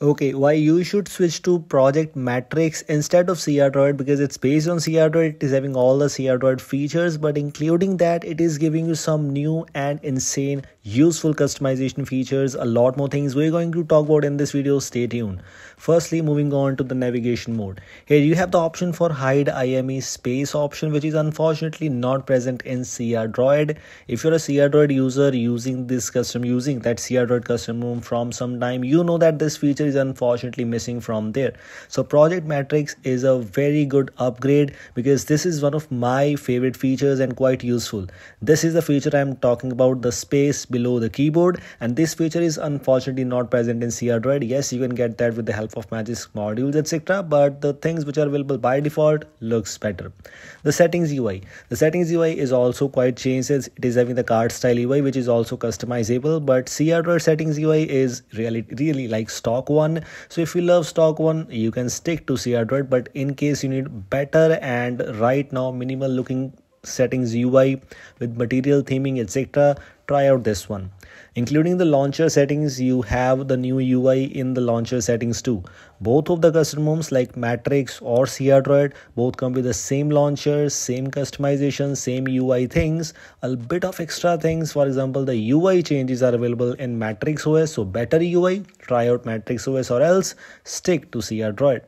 Okay, why you should switch to Project Matrix instead of CR Droid because it's based on CR Droid. It is having all the CR Droid features, but including that, it is giving you some new and insane useful customization features. A lot more things we're going to talk about in this video. Stay tuned. Firstly, moving on to the navigation mode. Here you have the option for hide IME space option, which is unfortunately not present in CR Droid. If you're a CR Droid user using this custom using that CR Droid custom ROM from some time, you know that this feature is unfortunately missing from there. So project matrix is a very good upgrade because this is one of my favorite features and quite useful. This is the feature i'm talking about the space below the keyboard and this feature is unfortunately not present in cr yes you can get that with the help of Magisk modules etc but the things which are available by default looks better. The settings ui the settings ui is also quite changed. It is having the card style ui which is also customizable but cr settings ui is really really like stock one. So if you love stock one you can stick to cr droid but in case you need better and right now minimal looking settings ui with material theming etc try out this one. Including the launcher settings you have the new ui in the launcher settings too. Both of the custom ROMs like matrix or cr droid both come with the same launcher same customization same ui things. A bit of extra things for example the ui changes are available in matrix os so better ui try out matrix os or else stick to cr droid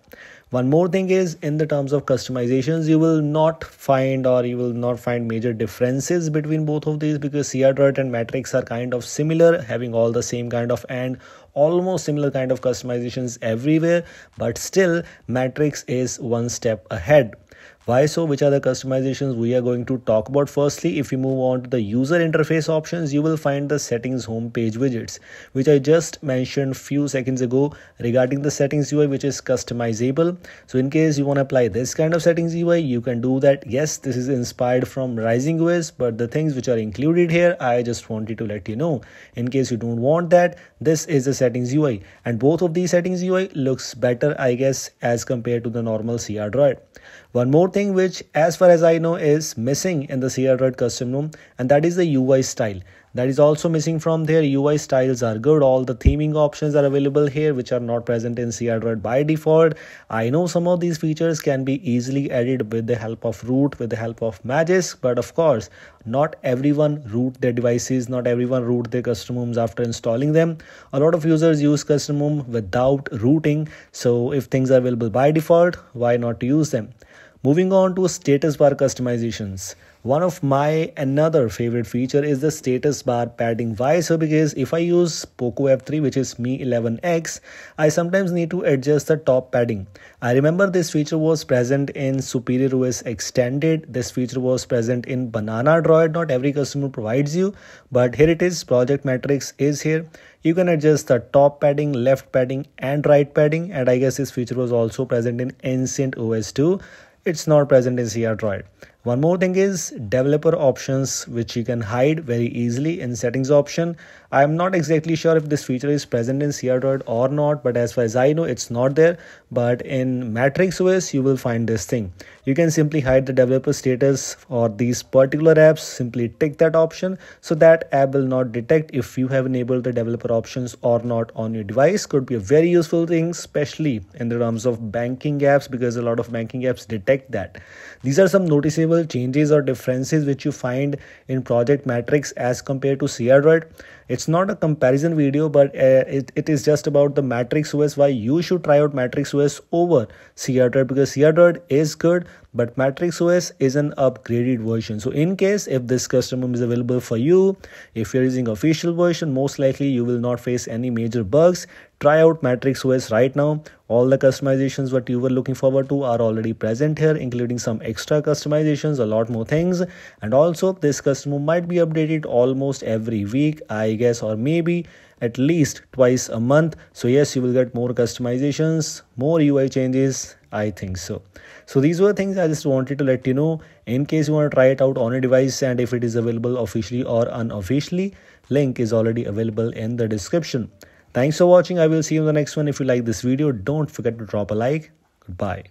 one more thing is in the terms of customizations you will not find or you will not find major differences between both of these because cr droid and matrix are kind of similar having all the same kind of and almost similar kind of customizations everywhere but still matrix is one step ahead why so? Which are the customizations we are going to talk about? Firstly, if you move on to the user interface options, you will find the settings homepage widgets, which I just mentioned few seconds ago regarding the settings UI, which is customizable. So in case you want to apply this kind of settings UI, you can do that. Yes, this is inspired from Rising OS, but the things which are included here, I just wanted to let you know. In case you don't want that, this is the settings UI. And both of these settings UI looks better, I guess, as compared to the normal CR Droid. One more thing which as far as I know is missing in the CR Droid custom ROM and that is the UI style. That is also missing from there. UI styles are good. All the theming options are available here which are not present in CR Droid by default. I know some of these features can be easily added with the help of root, with the help of Magisk, but of course, not everyone root their devices, not everyone root their custom ROMs after installing them. A lot of users use custom ROM without rooting. So if things are available by default, why not use them? Moving on to status bar customizations. One of my another favorite feature is the status bar padding. Why so? Because if I use Poco F3 which is Mi 11X, I sometimes need to adjust the top padding. I remember this feature was present in Superior OS Extended. This feature was present in Banana Droid. Not every custom ROM provides you, but here it is. Project Matrix is here. You can adjust the top padding, left padding and right padding and I guess this feature was also present in Ancient OS 2 it's not present in CR Droid. One more thing is developer options which you can hide very easily in settings option. I am not exactly sure if this feature is present in CR or not but as far as I know it's not there but in Matrix OS you will find this thing. You can simply hide the developer status or these particular apps simply tick that option so that app will not detect if you have enabled the developer options or not on your device could be a very useful thing especially in the terms of banking apps because a lot of banking apps detect that. These are some noticeable changes or differences which you find in Project Matrix as compared to CR Droid. It's not a comparison video, but uh, it, it is just about the Matrix OS, why you should try out Matrix OS over CR Droid because CR Droid is good, but Matrix OS is an upgraded version. So in case if this custom is available for you, if you're using official version, most likely you will not face any major bugs try out matrix os right now. All the customizations what you were looking forward to are already present here including some extra customizations a lot more things. And also this custom ROM might be updated almost every week i guess or maybe at least twice a month. So yes you will get more customizations more ui changes i think so. So these were things i just wanted to let you know in case you want to try it out on a device and if it is available officially or unofficially link is already available in the description Thanks for watching. I will see you in the next one. If you like this video, don't forget to drop a like. Goodbye.